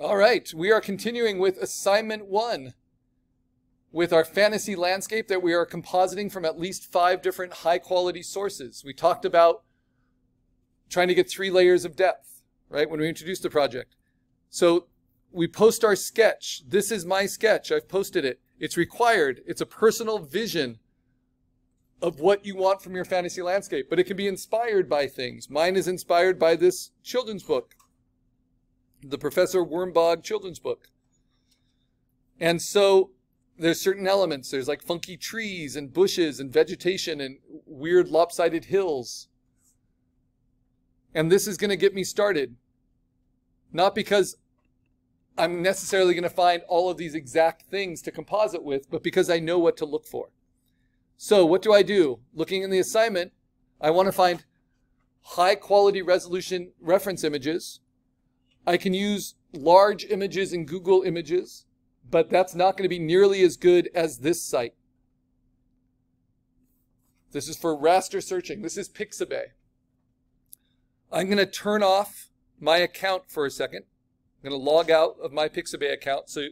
All right, we are continuing with assignment one with our fantasy landscape that we are compositing from at least five different high quality sources. We talked about trying to get three layers of depth, right, when we introduced the project. So we post our sketch. This is my sketch. I've posted it. It's required. It's a personal vision of what you want from your fantasy landscape, but it can be inspired by things. Mine is inspired by this children's book, the Professor Wormbog children's book. And so there's certain elements. There's like funky trees and bushes and vegetation and weird lopsided hills. And this is going to get me started. Not because I'm necessarily going to find all of these exact things to composite with, but because I know what to look for. So what do I do? Looking in the assignment, I want to find high quality resolution reference images. I can use large images in Google Images, but that's not going to be nearly as good as this site. This is for raster searching. This is Pixabay. I'm going to turn off my account for a second. I'm going to log out of my Pixabay account so,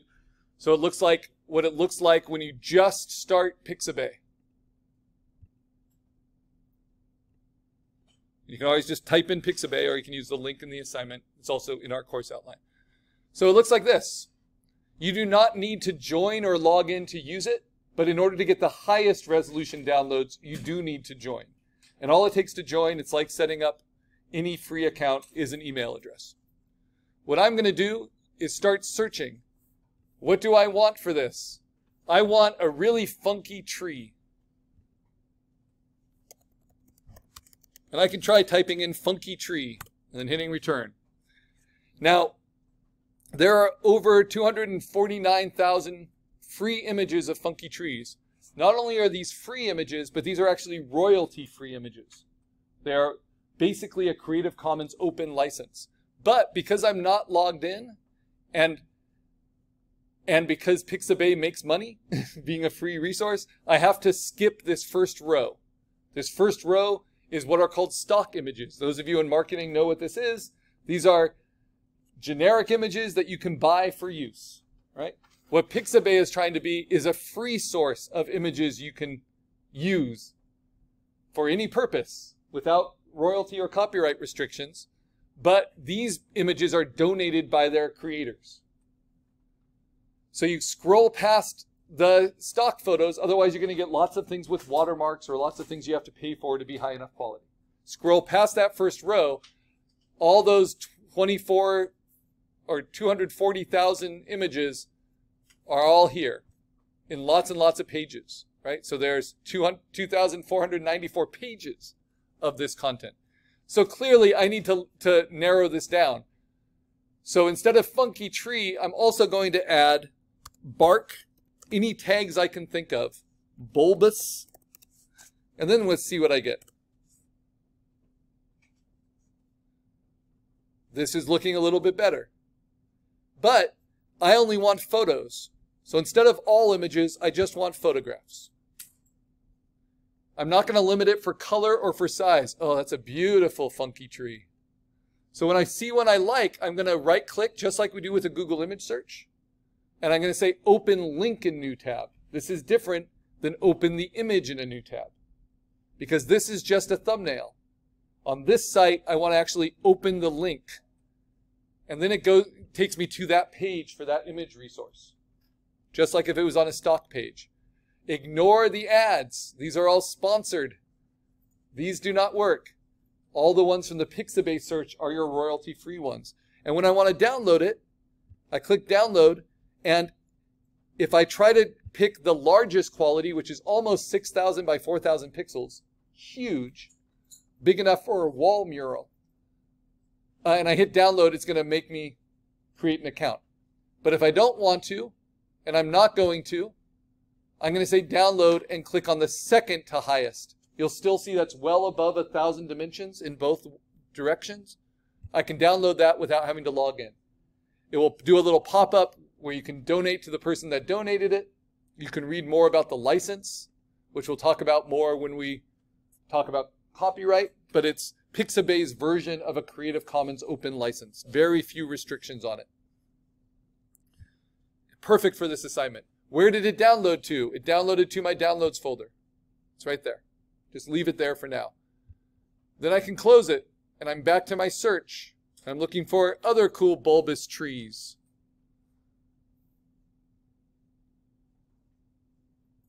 so it looks like what it looks like when you just start Pixabay. You can always just type in Pixabay or you can use the link in the assignment. It's also in our course outline. So it looks like this. You do not need to join or log in to use it, but in order to get the highest resolution downloads, you do need to join. And all it takes to join, it's like setting up any free account, is an email address. What I'm going to do is start searching. What do I want for this? I want a really funky tree. And I can try typing in funky tree and then hitting return. Now, there are over 249,000 free images of funky trees. Not only are these free images, but these are actually royalty free images. They are basically a Creative Commons open license. But because I'm not logged in and and because Pixabay makes money being a free resource, I have to skip this first row. This first row is what are called stock images. Those of you in marketing know what this is. These are generic images that you can buy for use, right? What Pixabay is trying to be is a free source of images you can use for any purpose without royalty or copyright restrictions, but these images are donated by their creators. So you scroll past the stock photos, otherwise you're going to get lots of things with watermarks or lots of things you have to pay for to be high enough quality. Scroll past that first row, all those 24 or 240,000 images are all here in lots and lots of pages, right? So there's 2,494 pages of this content. So clearly I need to, to narrow this down. So instead of funky tree, I'm also going to add bark, any tags I can think of, bulbous, and then let's see what I get. This is looking a little bit better. But I only want photos. So instead of all images, I just want photographs. I'm not going to limit it for color or for size. Oh, that's a beautiful funky tree. So when I see one I like, I'm going to right click just like we do with a Google image search. And I'm going to say open link in new tab. This is different than open the image in a new tab because this is just a thumbnail. On this site, I want to actually open the link. And then it goes, takes me to that page for that image resource. Just like if it was on a stock page. Ignore the ads. These are all sponsored. These do not work. All the ones from the Pixabay search are your royalty free ones. And when I want to download it, I click download and if I try to pick the largest quality, which is almost 6,000 by 4,000 pixels, huge, big enough for a wall mural, uh, and I hit download, it's going to make me create an account. But if I don't want to, and I'm not going to, I'm going to say download and click on the second to highest. You'll still see that's well above a thousand dimensions in both directions. I can download that without having to log in. It will do a little pop-up where you can donate to the person that donated it. You can read more about the license, which we'll talk about more when we talk about copyright, but it's Pixabay's version of a Creative Commons open license. Very few restrictions on it. perfect for this assignment. Where did it download to? It downloaded to my downloads folder. It's right there. Just leave it there for now. Then I can close it and I'm back to my search. I'm looking for other cool bulbous trees.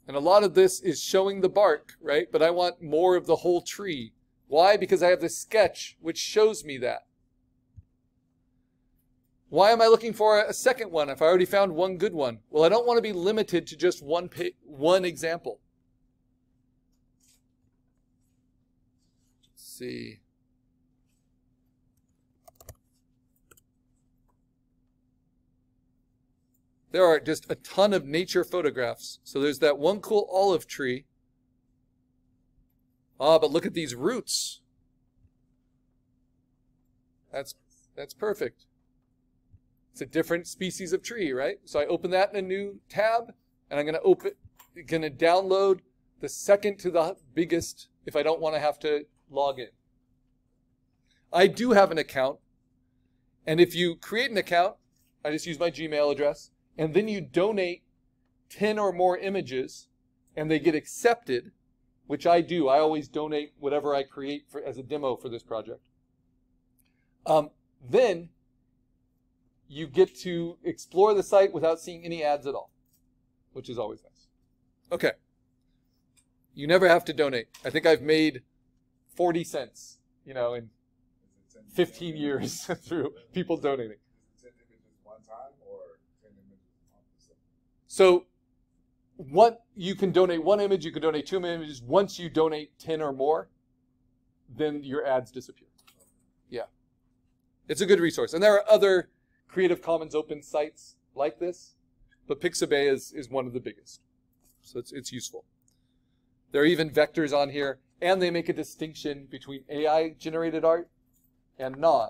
And a lot of this is showing the bark, right? But I want more of the whole tree. Why? Because I have the sketch which shows me that. Why am I looking for a second one if I already found one good one? Well, I don't want to be limited to just one, one example. Let's see. There are just a ton of nature photographs. So there's that one cool olive tree. Ah, but look at these roots. That's that's perfect. It's a different species of tree, right? So I open that in a new tab, and I'm going to open, going to download the second to the biggest if I don't want to have to log in. I do have an account, and if you create an account, I just use my Gmail address, and then you donate 10 or more images, and they get accepted, which I do. I always donate whatever I create for, as a demo for this project. Um, then you get to explore the site without seeing any ads at all, which is always nice. Okay. You never have to donate. I think I've made 40 cents, you know, in 15 years through people donating. So one you can donate one image, you can donate two images. Once you donate 10 or more, then your ads disappear. Yeah. It's a good resource. And there are other Creative Commons open sites like this, but Pixabay is, is one of the biggest. So it's, it's useful. There are even vectors on here, and they make a distinction between AI generated art and non.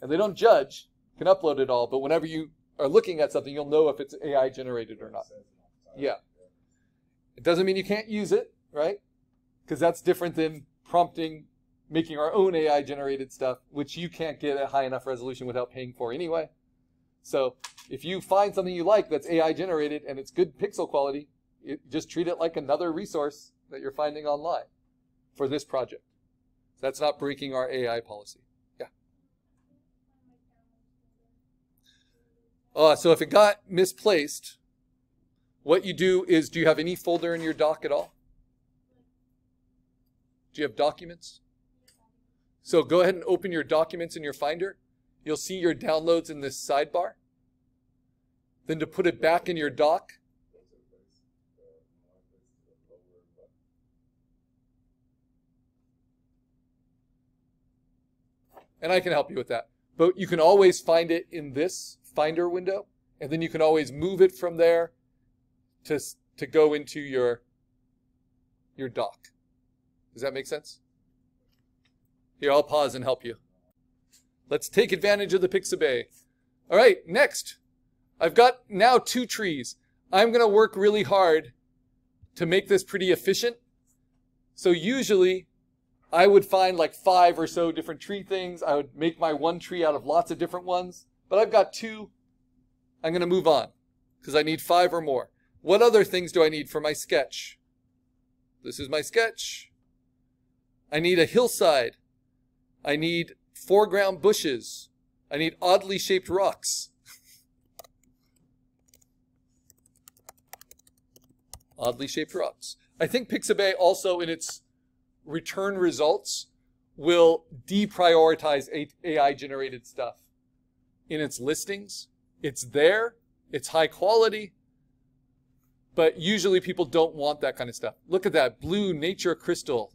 And they don't judge, can upload it all, but whenever you are looking at something, you'll know if it's AI generated or not. Yeah. It doesn't mean you can't use it, right? Because that's different than prompting making our own AI generated stuff, which you can't get at high enough resolution without paying for anyway. So if you find something you like that's AI generated and it's good pixel quality, it, just treat it like another resource that you're finding online for this project. That's not breaking our AI policy. Uh, so if it got misplaced, what you do is, do you have any folder in your dock at all? Do you have documents? So go ahead and open your documents in your Finder. You'll see your downloads in this sidebar. Then to put it back in your dock, and I can help you with that. But you can always find it in this Finder window, and then you can always move it from there to, to go into your, your dock. Does that make sense? Here, I'll pause and help you. Let's take advantage of the Pixabay. All right, next. I've got now two trees. I'm going to work really hard to make this pretty efficient. So usually I would find like five or so different tree things. I would make my one tree out of lots of different ones. But I've got two. I'm going to move on because I need five or more. What other things do I need for my sketch? This is my sketch. I need a hillside. I need foreground bushes. I need oddly shaped rocks. oddly shaped rocks. I think Pixabay also in its return results will deprioritize AI generated stuff in its listings. It's there, it's high quality, but usually people don't want that kind of stuff. Look at that blue nature crystal.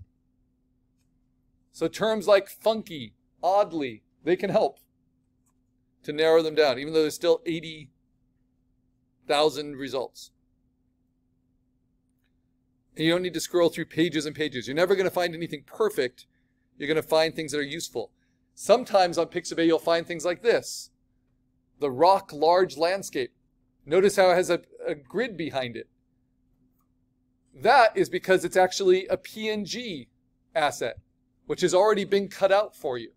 So terms like funky, oddly, they can help to narrow them down, even though there's still 80,000 results. And you don't need to scroll through pages and pages. You're never going to find anything perfect. You're going to find things that are useful. Sometimes on Pixabay, you'll find things like this the rock large landscape. Notice how it has a, a grid behind it. That is because it's actually a PNG asset, which has already been cut out for you.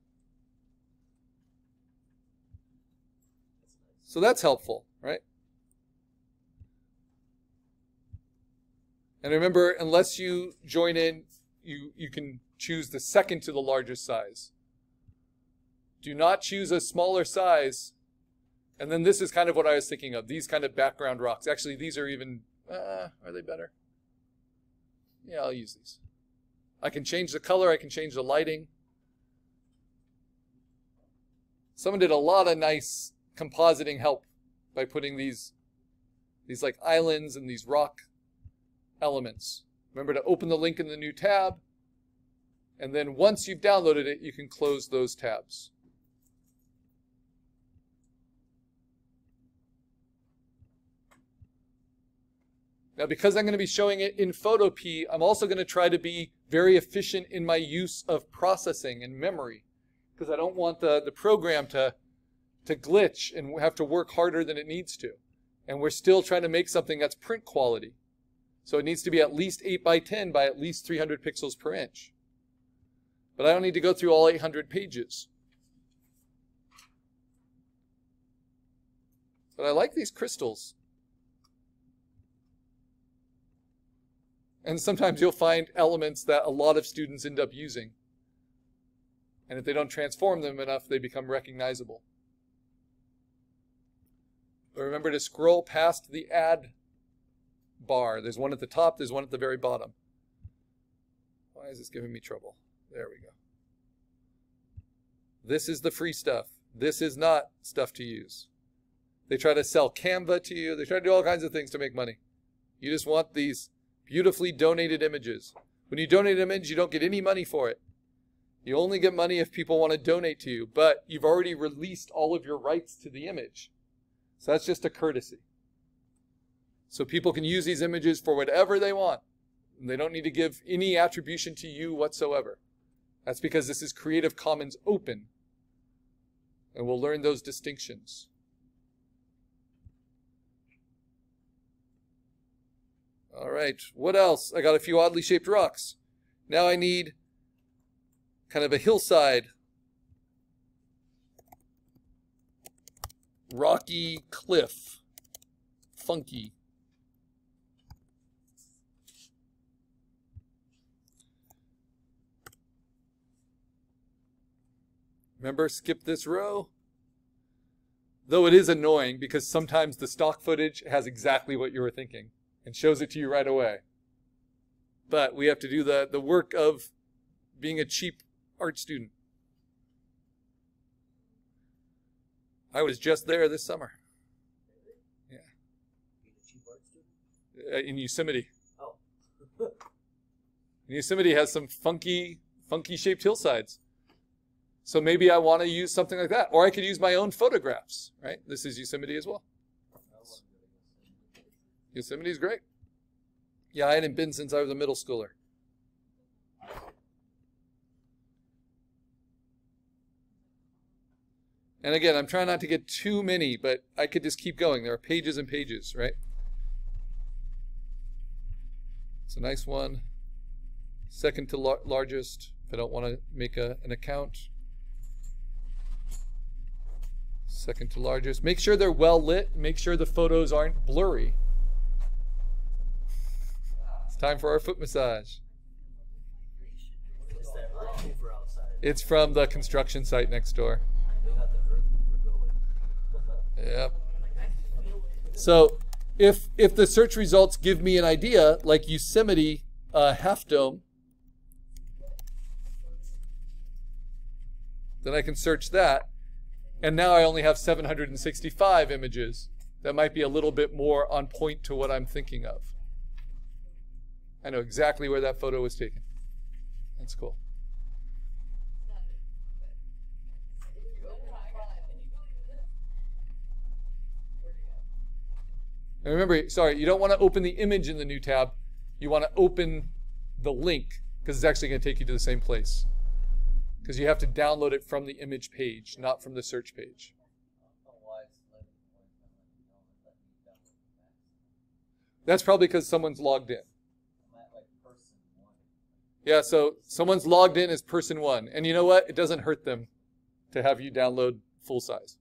So that's helpful, right? And remember, unless you join in, you, you can choose the second to the largest size. Do not choose a smaller size and then this is kind of what I was thinking of, these kind of background rocks. Actually, these are even, uh, are they better? Yeah, I'll use these. I can change the color, I can change the lighting. Someone did a lot of nice compositing help by putting these, these like islands and these rock elements. Remember to open the link in the new tab. And then once you've downloaded it, you can close those tabs. Now, because I'm going to be showing it in Photopea, I'm also going to try to be very efficient in my use of processing and memory because I don't want the, the program to, to glitch and have to work harder than it needs to. And we're still trying to make something that's print quality. So it needs to be at least 8 by 10 by at least 300 pixels per inch. But I don't need to go through all 800 pages. But I like these crystals. And sometimes you'll find elements that a lot of students end up using. And if they don't transform them enough, they become recognizable. But remember to scroll past the ad bar. There's one at the top, there's one at the very bottom. Why is this giving me trouble? There we go. This is the free stuff. This is not stuff to use. They try to sell Canva to you. They try to do all kinds of things to make money. You just want these beautifully donated images. When you donate an image, you don't get any money for it. You only get money if people want to donate to you, but you've already released all of your rights to the image. So that's just a courtesy. So people can use these images for whatever they want. And they don't need to give any attribution to you whatsoever. That's because this is Creative Commons open. And we'll learn those distinctions. All right, what else? I got a few oddly shaped rocks. Now I need kind of a hillside, rocky cliff, funky. Remember, skip this row? Though it is annoying because sometimes the stock footage has exactly what you were thinking and shows it to you right away. But we have to do the, the work of being a cheap art student. I was just there this summer. Yeah. Uh, in Yosemite. Oh. Yosemite has some funky, funky shaped hillsides. So maybe I want to use something like that. Or I could use my own photographs, right? This is Yosemite as well. Yosemite's great. Yeah, I hadn't been since I was a middle schooler. And again, I'm trying not to get too many, but I could just keep going. There are pages and pages, right? It's a nice one. Second to lar largest, if I don't want to make a, an account. Second to largest. Make sure they're well lit. Make sure the photos aren't blurry. Time for our foot massage. What's that earth mover outside? It's from the construction site next door. They got the earth mover going. Yep. So if if the search results give me an idea, like Yosemite uh, Half Dome, then I can search that. And now I only have 765 images. That might be a little bit more on point to what I'm thinking of. I know exactly where that photo was taken. That's cool. And remember, sorry, you don't want to open the image in the new tab. You want to open the link because it's actually going to take you to the same place. Because you have to download it from the image page, not from the search page. That's probably because someone's logged in. Yeah, so someone's logged in as person one. And you know what? It doesn't hurt them to have you download full size.